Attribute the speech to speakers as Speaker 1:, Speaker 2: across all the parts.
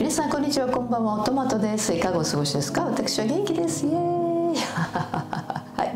Speaker 1: 皆さんこんにちはこんばんは。トマトです。いかがお過ごしですか？私は元気です。イエーイ。はい。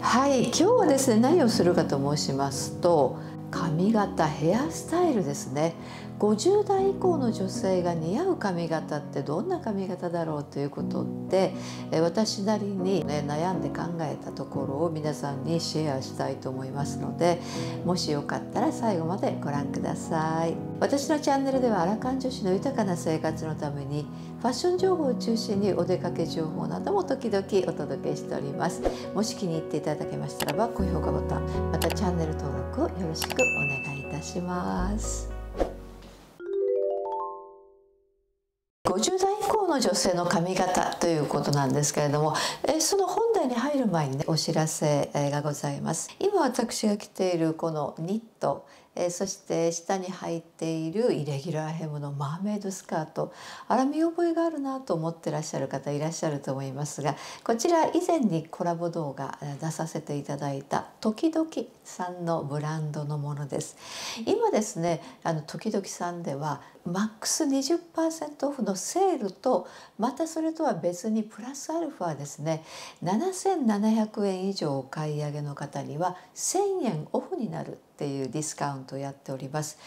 Speaker 1: はい。今日はですね何をするかと申しますと髪型ヘアスタイルですね。50代以降の女性が似合う髪型ってどんな髪型だろうということで私なりに、ね、悩んで考えたところを皆さんにシェアしたいと思いますのでもしよかったら最後までご覧ください。私のチャンネルではアラカン女子の豊かな生活のためにファッション情報を中心にお出かけ情報なども時々お届けしております。もし気に入っていただけましたらば高評価ボタンまたチャンネル登録をよろしくお願いいたします。の女性の髪型ということなんですけれども、えその本題に入る前にねお知らせがございます。今私が着ているこのニットえそして下に入っているイレギュラーヘムのマーメイドスカートあら見覚えがあるなと思ってらっしゃる方いらっしゃると思いますがこちら以前にコラボ動画出させていただいた時々さんのブランドのものです。今ですねあの時々さんではマックス20%オフのセールとまたそれとは別にプラスアルファですね。7700円以上お買い上げの方には1000円オフになるっていうディスカウントをやっております。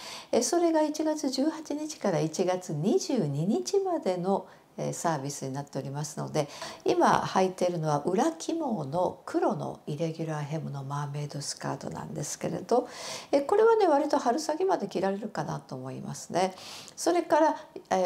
Speaker 1: それが1月18日から1月22日までのサービスになっておりますので今履いているのは裏起毛の黒のイレギュラーヘムのマーメイドスカートなんですけれどこれはね割と春先まで着られるかなと思いますね。それから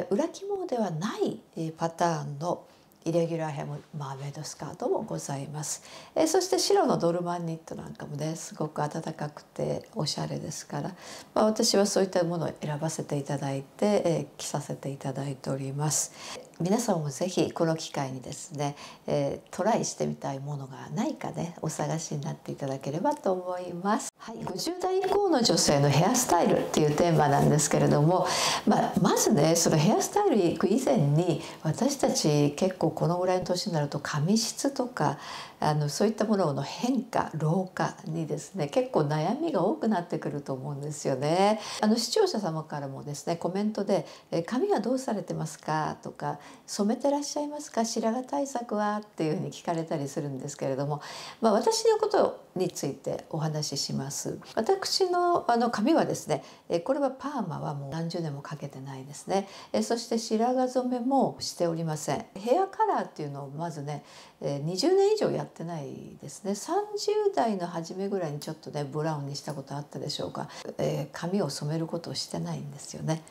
Speaker 1: 裏起毛ではないパターンのイレギュラーヘムマーメイドスカートもございます、えそして白のドルマンニットなんかもねすごく暖かくておしゃれですから、まあ、私はそういったものを選ばせていただいて、え着させていただいております皆さんもぜひこの機会にですね、えー、トライしてみたいものがないかねお探しになっていただければと思います。はい、50代以降の女性のヘアスタイルっていうテーマなんですけれども、まあ、まずねそのヘアスタイル行く以前に私たち結構このぐらいの年になると髪質とかあのそういったものの変化老化にですね結構悩みが多くなってくると思うんですよね。あの視聴者様からもですねコメントで「髪はどうされてますか?」とか「染めてらっしゃいますか？白髪対策は?」っていうふうに聞かれたりするんですけれども、まあ、私のことについてお話しします。私のあの髪はですねこれはパーマはもう何十年もかけてないですね。そして白髪染めもしておりません。ヘアカラーっていうのをまずね20年以上やってないですね30代の初めぐらいにちょっとねブラウンにしたことあったでしょうか、えー、髪を染めることをしてないんですよね。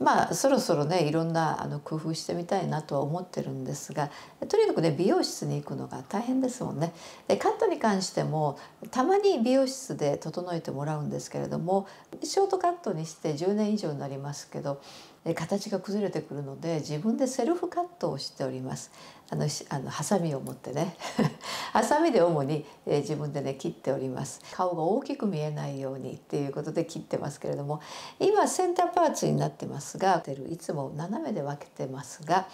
Speaker 1: まあそろそろねいろんなあの工夫してみたいなとは思ってるんですがとにかくね美容室に行くのが大変ですもんね。でカットに関してもたまに美容室で整えてもらうんですけれどもショートカットにして10年以上になりますけど形が崩れてくるので自分でセルフカットをしております。あのあのハサミを持ってね。ハサミで主に、えー、自分でね切っております。顔が大きく見えないようにっていうことで切ってますけれども今センターパーツになってますがいつも斜めで分けてますが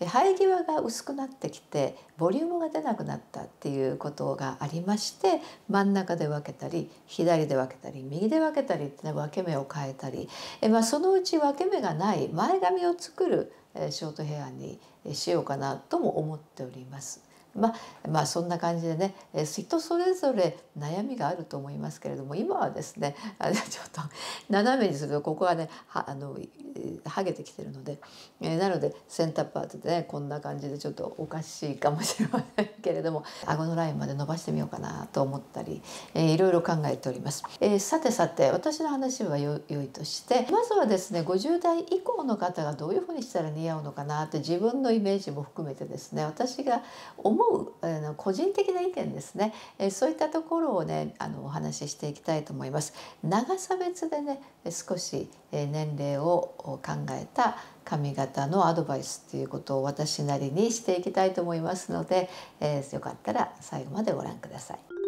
Speaker 1: 生え際が薄くなってきてボリュームが出なくなったっていうことがありまして真ん中で分けたり左で分けたり右で分けたりってね分け目を変えたりえ、まあ、そのうち分け目がない前髪を作るショートヘアにしようかなとも思っております。まあ、まあそんな感じでね人それぞれ悩みがあると思いますけれども今はですねちょっと斜めにするとここがねはあのはげてきてるので、えー、なのでセンターパートでねこんな感じでちょっとおかしいかもしれませんけれども顎のラインまで伸ばしてみようかなと思ったり、えー、いろいろ考えております。えー、さてさて私の話はよよいとしてまずはですね50代以降の方がどういうふうにしたら似合うのかなって自分のイメージも含めてですね私が思うあの個人的な意見ですね、えー、そういったところをねあのお話ししていきたいと思います。長さ別でね少し年齢を考えた髪型のアドバイスっていうことを私なりにしていきたいと思いますので、えー、よかったら最後までご覧ください。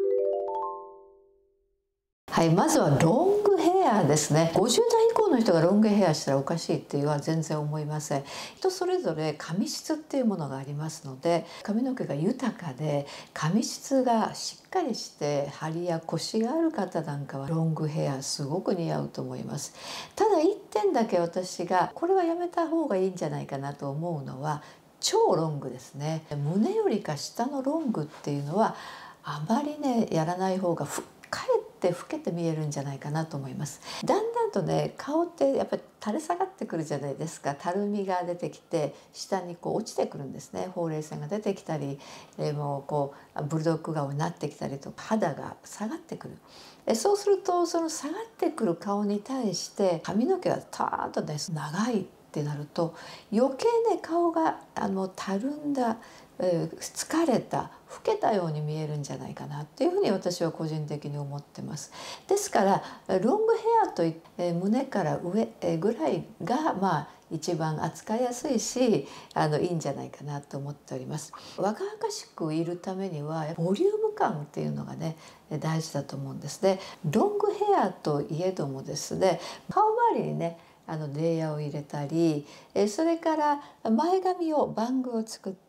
Speaker 1: はい、まずはロングヘアですね。50代以降の人がロングヘアしたらおかしいっていうのは全然思いません。人それぞれ髪質っていうものがありますので髪の毛が豊かで髪質がしっかりして張りや腰がある方なんかはロングヘアすごく似合うと思います。ただ一点だけ私がこれはやめた方がいいんじゃないかなと思うのは超ロングですね。胸よりか下のロングっていうのはあまりねやらない方がかえって老けて見えるんじゃないかなと思います。だんだんとね顔ってやっぱり垂れ下がってくるじゃないですか。たるみが出てきて下にこう落ちてくるんですね。ほうれい線が出てきたり、えー、もうこうブルドッグ顔になってきたりと肌が下がってくる。えそうするとその下がってくる顔に対して髪の毛がたーっとね長いってなると余計ね顔があのたるんだ疲れた老けたように見えるんじゃないかなっていうふうに私は個人的に思ってます。ですからロングヘアといって胸から上ぐらいがまあ一番扱いやすいしあのいいんじゃないかなと思っております若々しくいるためにはボリューム感っていうのがね大事だと思うんですねロングヘアといえどもですね顔周りにねあのレイヤーを入れたりそれから前髪をバングを作って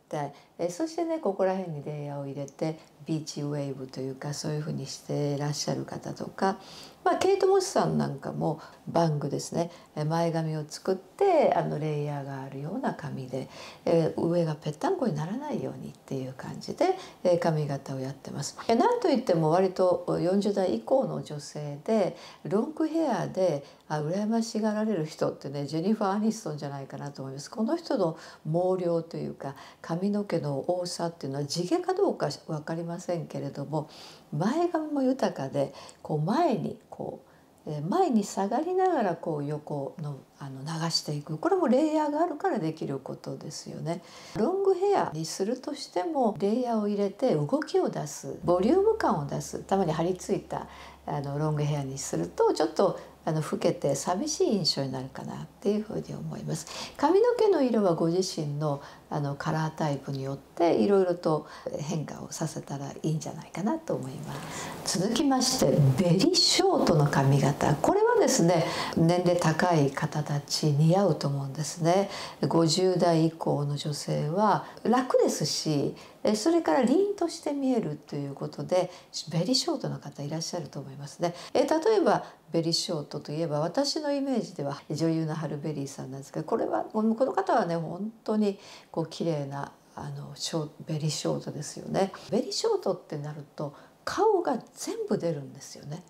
Speaker 1: えそしてねここら辺にレイヤーを入れてビーチウェーブというかそういうふうにしてらっしゃる方とか、まあ、ケイト・モスさんなんかもバングですね前髪を作ってあのレイヤーがあるような髪で、え上がぺったんこにならないようにっていう感じで、え髪型をやってます。なんといっても割と40代以降の女性でロングヘアであ羨ましがられる人ってねジェニファー・アニストンじゃないかなと思います。この人の毛量というか髪の毛の多さっていうのは地毛かどうか分かりませんけれども前髪も豊かでこう前にこう前に下がりながらこう横のあの流していく。これもレイヤーがあるからできることですよね。ロングヘアにするとしてもレイヤーを入れて動きを出す。ボリューム感を出す。たまに張り付いたあのロングヘアにするとちょっとあの老けて寂しい印象になるかなっていうふに思います。髪の毛の色はご自身のあのカラータイプによっていろいろと変化をさせたらいいんじゃないかなと思います。続きましてベリーショートの髪型これはですね年齢高い方たち似合うと思うんですね50代以降の女性は楽ですしそれから凛として見えるということでベリーショートの方いらっしゃると思いますね。え例えばベリーショートといえば私のイメージでは女優のハルベリーさんなんですけどこれはこの方はね本当にこう綺麗なあのショベリーショートですよね。ベリーショートってなると顔が全部出るんですよね。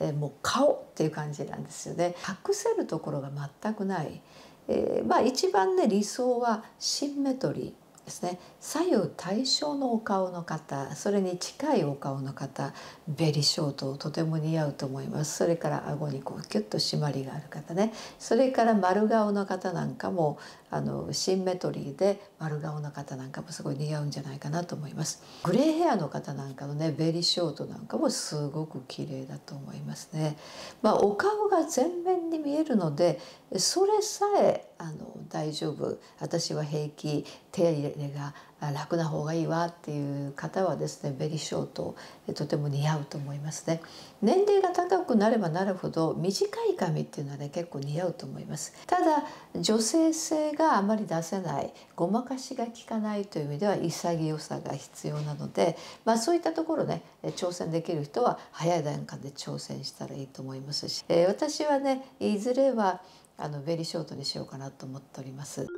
Speaker 1: えもう顔っていう感じなんですよね。隠せるところが全くない。えー、まあ一番ね理想はシンメトリー。ですね左右対称のお顔の方それに近いお顔の方ベリーショートとても似合うと思いますそれから顎にこうキュッと締まりがある方ねそれから丸顔の方なんかもあのシンメトリーで丸顔の方なんかもすごい似合うんじゃないかなと思います。グレーヘアの方なんかのねベリーショートなんかもすごく綺麗だと思いますね。まあお顔が全面に見えるのでそれさえあの大丈夫。私は平気。手入れが楽な方がいいわっていう方はですねベリーショートとても似合うと思いますね年齢が高くなればなるほど短い髪っていうのはね結構似合うと思いますただ女性性があまり出せないごまかしが効かないという意味では潔さが必要なのでまあそういったところね挑戦できる人は早い段階で挑戦したらいいと思いますし、えー、私はねいずれはあのベリーショートにしようかなと思っております。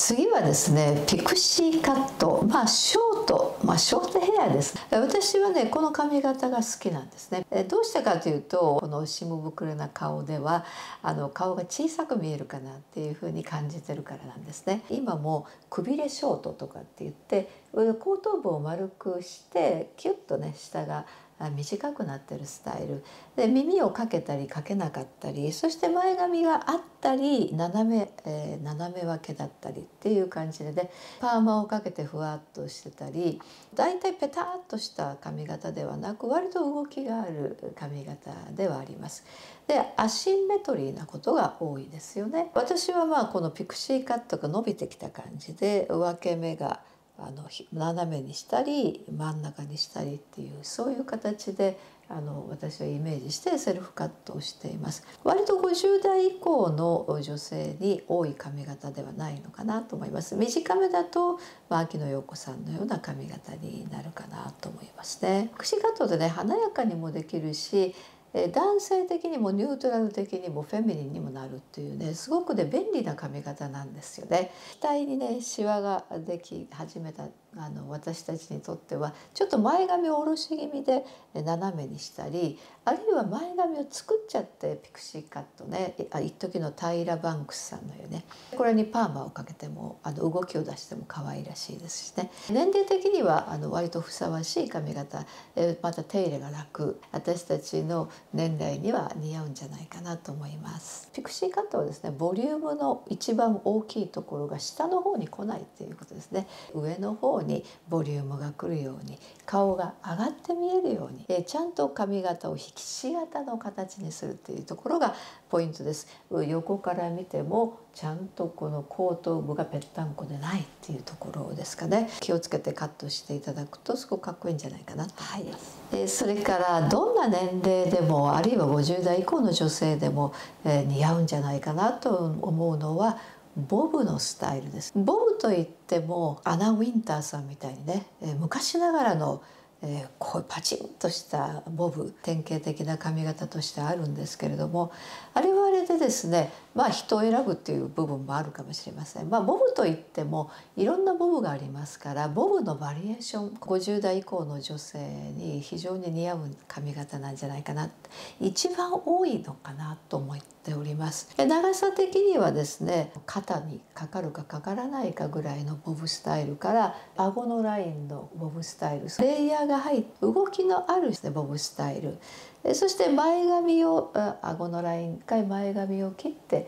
Speaker 1: 次はですねピクシーカット。まあショート。まあショートヘアです。私はねこの髪型が好きなんですね。どうしてかというとこの下袋な顔ではあの顔が小さく見えるかなっていうふうに感じてるからなんですね。今もくびれショートとかって言って後頭部を丸くしてキュッとね下が短くなってるスタイルで耳をかけたりかけなかったりそして前髪があったり斜め、えー、斜め分けだったりっていう感じでねパーマをかけてふわっとしてたりだいたいペタッとした髪型ではなく割と動きがある髪型ではあります。でアシンメトリーなことが多いですよね。私はまあこのピクシーカットが伸びてきた感じで分け目があの斜めにしたり真ん中にしたりっていうそういう形であの私はイメージしてセルフカットをしています。割と50代以降の女性に多い髪型ではないのかなと思います。短めだと、まあ、秋野陽子さんのような髪型になるかなと思いますね。くしカットでね華やかにもできるし男性的にもニュートラル的にもフェミニンにもなるっていうねすごくね便利な髪型なんですよね。額にねシワができ始めたあの私たちにとってはちょっと前髪を下ろし気味で斜めにしたりあるいは前髪を作っちゃってピクシーカットね。あ一時のタイラ・バンクスさんのよね。これにパーマをかけてもあの動きを出しても可愛らしいですしね。年齢的にはあの割とふさわしい髪型。えまた手入れが楽。私たちの年齢には似合うんじゃないかなと思います。ピクシーカットはですねボリュームの一番大きいところが下の方に来ないっていうことですね。上の方にボリュームが来るように顔が上がって見えるように。えちゃんと髪型を引きし型の形にするっていうところがポイントです。横から見てもちゃんとこの後頭部がぺったんこでないっていうところですかね。気をつけてカットしていただくとすごくかっこいいんじゃないかなと。思います、はい、えそれからどんな年齢でもあるいは50代以降の女性でも、え似合うんじゃないかなと思うのはボブのスタイルです。ボブといってもアナ・ウィンターさんみたいにね、え昔ながらのえー、こうパチンとしたボブ典型的な髪型としてあるんですけれどもあれはあれでですねまあ人を選ぶっていう部分もあるかもしれません。まあ、ボブといってもいろんなボブがありますからボブのバリエーション50代以降の女性に非常に似合う髪型なんじゃないかな一番多いのかなと思っております。長さ的にはですね肩にかかるかかからないかぐらいのボブスタイルから顎のラインのボブスタイルレイヤーが入って動きのあるボブスタイルそして前髪を顎のラインか前髪を切って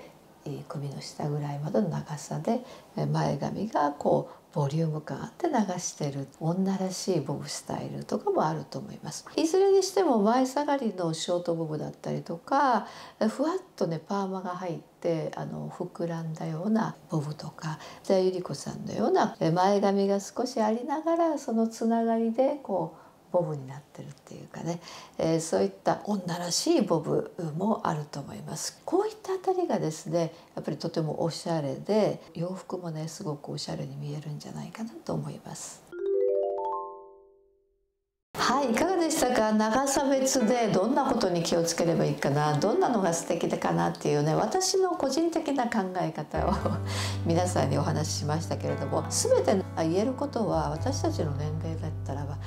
Speaker 1: 首の下ぐらいまでの長さで前髪がこうボリューム感あって流してる女らしいボブスタイルとかもあると思います。いずれにしても前下がりのショートボブだったりとかふわっとねパーマが入ってあの膨らんだようなボブとかじゃあゆり子さんのような前髪が少しありながらそのつながりでこうボブになってるっていうかね、えー、そういった女らしいボブもあると思います。こういったあたりがですねやっぱりとてもおしゃれで洋服もねすごくおしゃれに見えるんじゃないかなと思います。したか長さ別でどんなことに気をつければいいかなどんなのが素敵かなっていうね私の個人的な考え方を 皆さんにお話ししましたけれども全て言えることは私たちの年齢だったらば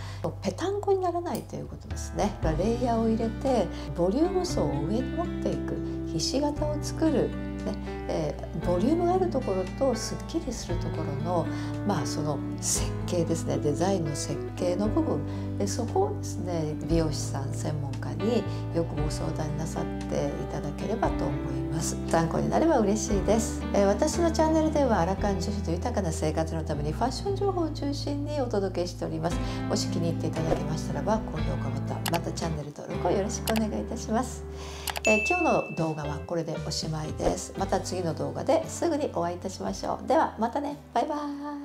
Speaker 1: ぺたんこにならないということですね。レイヤーを入れてボリューム層を上に持っていくひし形を作るねえー、ボリュームがあるところとすっきりするところのまあその設計ですねデザインの設計の部分。でそこをですね美容師さん専門家によくご相談なさっていただければと思います。参考になれば嬉しいです、えー、私のチャンネルではアラカン女子と豊かな生活のためにファッション情報を中心にお届けしております。もし気に入っていただけましたらば高評価ボタンまたチャンネル登録をよろしくお願いいたします。えー、今日の動画はこれでおしまいです。また次の動画ですぐにお会いいたしましょう。ではまたね。バイバーイ。